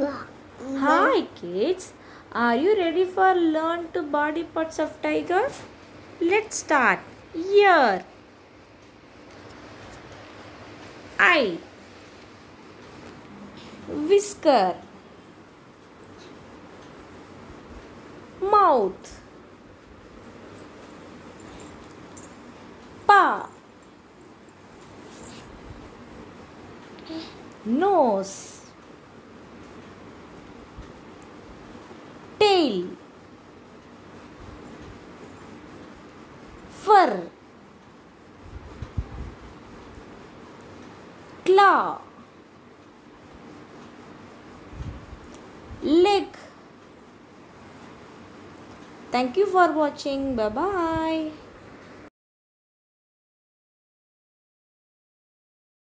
Hi kids, are you ready for learn to body parts of tiger? Let's start. Ear, eye, whisker, mouth, paw, nose, tail, fur, claw, leg. Thank you for watching. Bye bye.